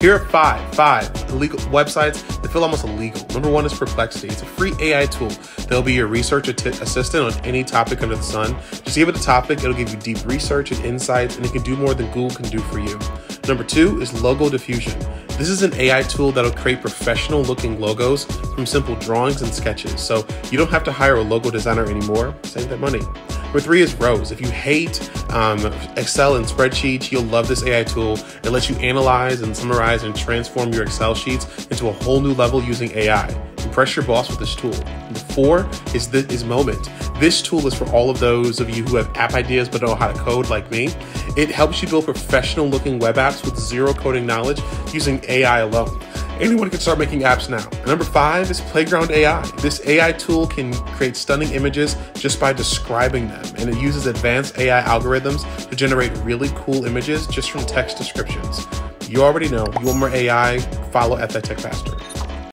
Here are five, five illegal websites that feel almost illegal. Number one is Perplexity. It's a free AI tool that'll be your research assistant on any topic under the sun. Just give it a topic, it'll give you deep research and insights, and it can do more than Google can do for you. Number two is Logo Diffusion. This is an AI tool that'll create professional looking logos from simple drawings and sketches. So you don't have to hire a logo designer anymore. Save that money. Number three is Rose. If you hate um, Excel and spreadsheets, you'll love this AI tool. It lets you analyze and summarize and transform your Excel sheets into a whole new level using AI. Impress your boss with this tool. Number four is this is Moment. This tool is for all of those of you who have app ideas but don't know how to code like me. It helps you build professional looking web apps with zero coding knowledge using AI alone. Anyone can start making apps now. Number five is Playground AI. This AI tool can create stunning images just by describing them, and it uses advanced AI algorithms to generate really cool images just from text descriptions. You already know, you want more AI, follow at Tech Pastor.